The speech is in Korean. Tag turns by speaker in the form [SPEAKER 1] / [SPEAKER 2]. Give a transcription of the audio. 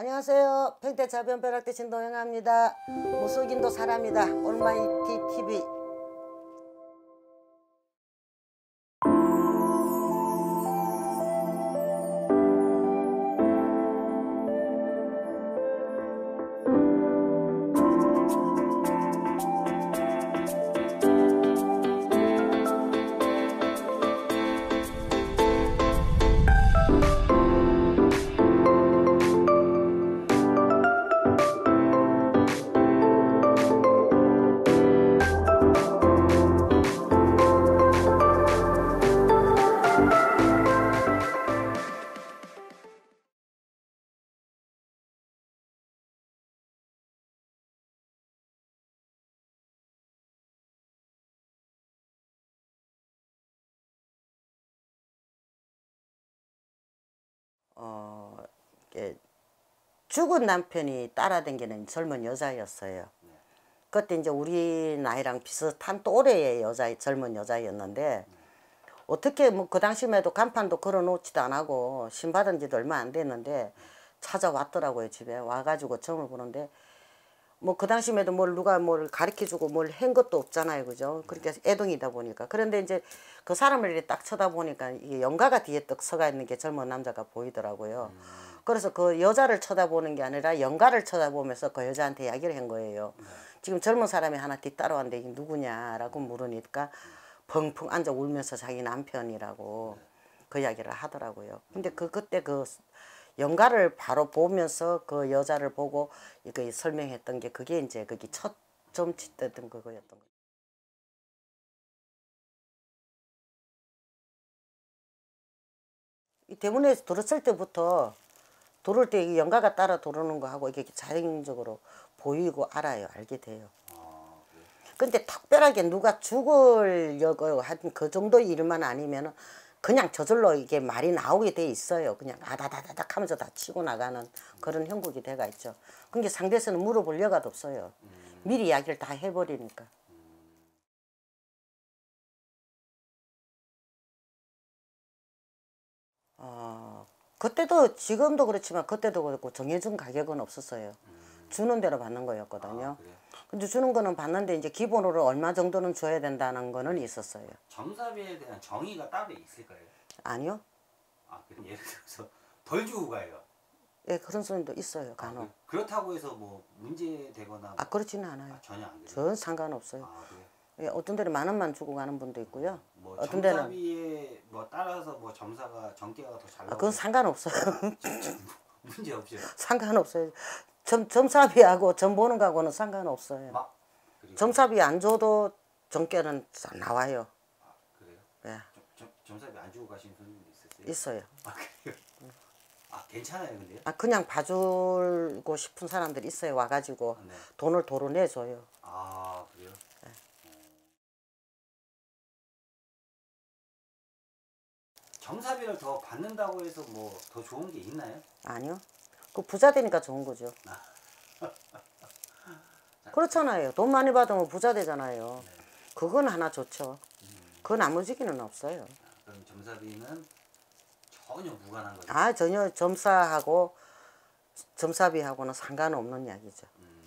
[SPEAKER 1] 안녕하세요. 평택자변 벼락대 신동영합니다. 무속인도 사람이다. 올마이티 TV. 어, 죽은 남편이 따라다니는 젊은 여자였어요. 그때 이제 우리 나이랑 비슷한 또래의 여자, 젊은 여자였는데 어떻게 뭐 그 당시에도 간판도 걸어놓지도 안 하고 신 받은 지도 얼마 안 됐는데 찾아왔더라고요 집에 와가지고 점을 보는데 뭐 그 당시에도 뭘 누가 뭘 가르쳐주고 뭘 한 것도 없잖아요 그죠? 그렇게 애동이다 보니까. 그런데 이제 그 사람을 이렇게 딱 쳐다보니까 이게 영가가 뒤에 떡 서가 있는 게 젊은 남자가 보이더라고요. 그래서 그 여자를 쳐다보는 게 아니라 영가를 쳐다보면서 그 여자한테 이야기를 한 거예요. 지금 젊은 사람이 하나 뒤따라 왔는데 이게 누구냐라고 물으니까 펑펑 앉아 울면서 자기 남편이라고 그 이야기를 하더라고요. 근데 그 그때 그 영가를 바로 보면서 그 여자를 보고 이거 설명했던 게 그게 이제 그게 첫 점치했던 그거였던 거예요. 이 대문에서 들었을 때부터 들어올 때 영가가 따라 들어오는 거하고 이게 자연적으로 보이고 알아요. 알게 돼요. 근데 특별하게 누가 죽으려고 한그 정도 일만 아니면은 그냥 저절로 이게 말이 나오게 돼 있어요. 그냥 아다다다닥 하면서 다 치고 나가는 그런 형국이 돼가 있죠. 그게 상대에서는 물어볼 여가도 없어요. 미리 이야기를 다 해버리니까. 어, 그때도 지금도 그렇지만 그때도 그렇고 정해준 가격은 없었어요. 주는 대로 받는 거였거든요. 근데 주는 거는 받는데 이제 기본으로 얼마 정도는 줘야 된다는 거는 있었어요.
[SPEAKER 2] 점사비에 대한 정의가 따로 있을까요?
[SPEAKER 1] 아니요?
[SPEAKER 2] 아, 그럼 예를 들어서 덜 주고 가요.
[SPEAKER 1] 예, 그런 소리도 있어요, 간혹.
[SPEAKER 2] 그- 그렇다고 해서 뭐 문제 되거나
[SPEAKER 1] 아, 그렇지는 않아요.
[SPEAKER 2] 아, 전혀 안 돼요.
[SPEAKER 1] 전 상관없어요.
[SPEAKER 2] 아, 그래요?
[SPEAKER 1] 예, 어떤 데는 만 원만 주고 가는 분도 있고요.
[SPEAKER 2] 뭐
[SPEAKER 1] 어떤 데는
[SPEAKER 2] 점사비에 뭐 따라서 뭐 점사가 정가가 더잘
[SPEAKER 1] 아, 그건 상관없어요.
[SPEAKER 2] 문제 없어요.
[SPEAKER 1] 상관없어요. 점, 점사비하고 점 보는 거하고는 상관없어요.
[SPEAKER 2] 막 그리고
[SPEAKER 1] 점사비 안 줘도 잘 나와요.
[SPEAKER 2] 아, 그래요?
[SPEAKER 1] 예,
[SPEAKER 2] 점, 점, 점 사비 안 주고 가시는 손님도 있었어요?
[SPEAKER 1] 있어요.
[SPEAKER 2] 아, 그래요? 아, 괜찮아요, 근데요?
[SPEAKER 1] 아, 그냥 봐주고 싶은 사람들이 있어요. 와가지고
[SPEAKER 2] 네.
[SPEAKER 1] 돈을 도로 내줘요.
[SPEAKER 2] 아, 그래요?
[SPEAKER 1] 네.
[SPEAKER 2] 어. 점사비를 더 받는다고 해서 뭐 더 좋은 게 있나요?
[SPEAKER 1] 아니요. 그 부자 되니까 좋은 거죠. 그렇잖아요. 돈 많이 받으면 부자 되잖아요. 그건 하나 좋죠. 그 나머지기는 없어요.
[SPEAKER 2] 아, 그럼 점사비는 전혀 무관한 거죠.
[SPEAKER 1] 아 전혀 점사하고 점사비하고는 상관없는 이야기죠.
[SPEAKER 2] 음,